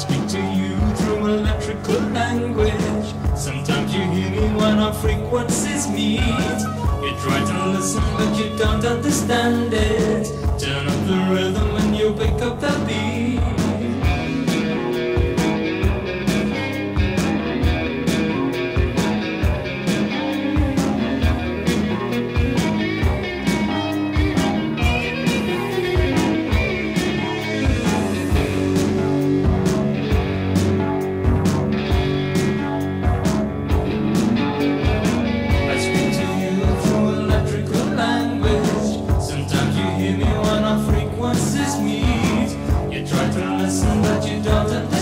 speak to you through electrical language. Sometimes you hear me when our frequencies meet. You try to listen, but you don't understand it. Turn up the rhythm and you pick up the beat. But